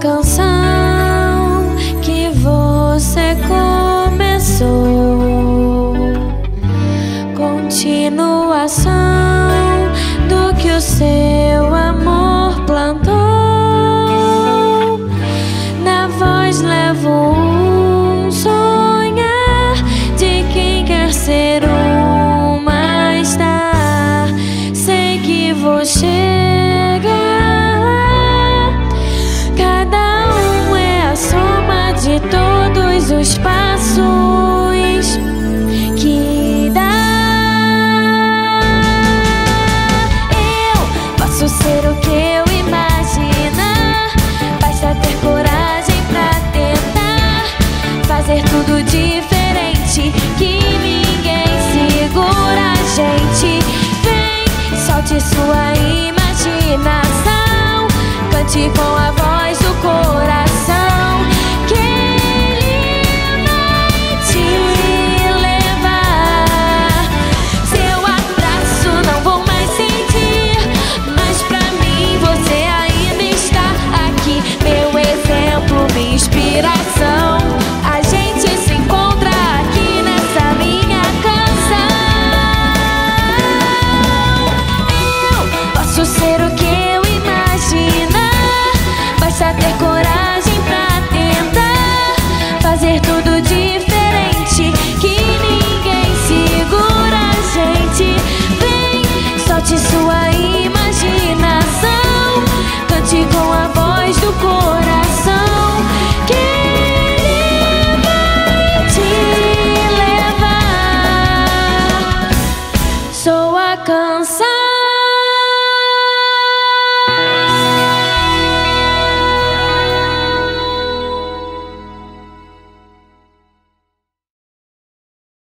canção que você começou. Continuação do que o seu amor plantou. Na voz levo os passos que dá. Eu posso ser o que eu imaginar. Basta ter coragem pra tentar fazer tudo diferente ter coragem pra tentar fazer tudo diferente. Que ninguém segura a gente. Vem, solte sua imaginação. Cante com a voz do coração. Que ele vai te levar. Sou a canção.